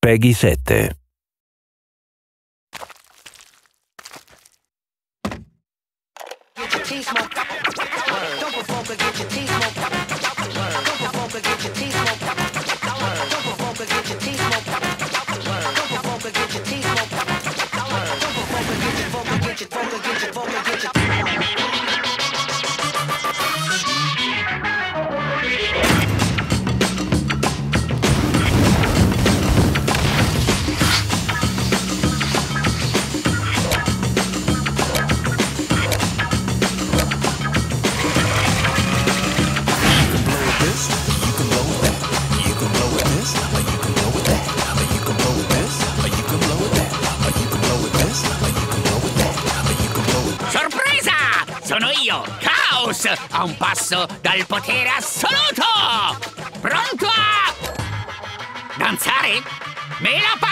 Peggy 7. Get your Sono io, Chaos, a un passo dal potere assoluto! Pronto a... danzare? Me la pagherete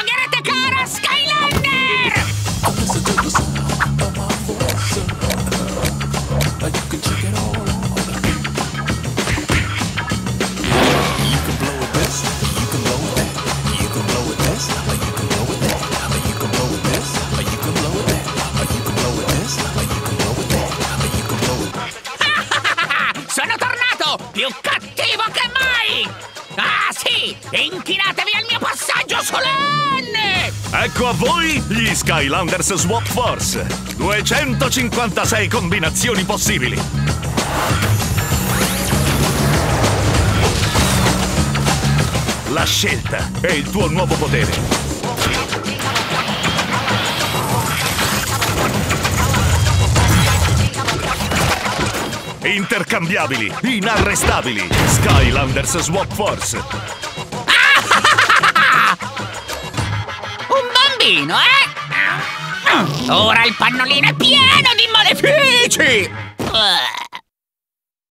più cattivo che mai! Ah sì! Inchinatevi al mio passaggio solenne! Ecco a voi gli Skylanders Swap Force. 256 combinazioni possibili. La scelta è il tuo nuovo potere. Intercambiabili, inarrestabili. Skylanders Swap Force. Un bambino, eh? Ora il pannolino è pieno di malefici! Ah.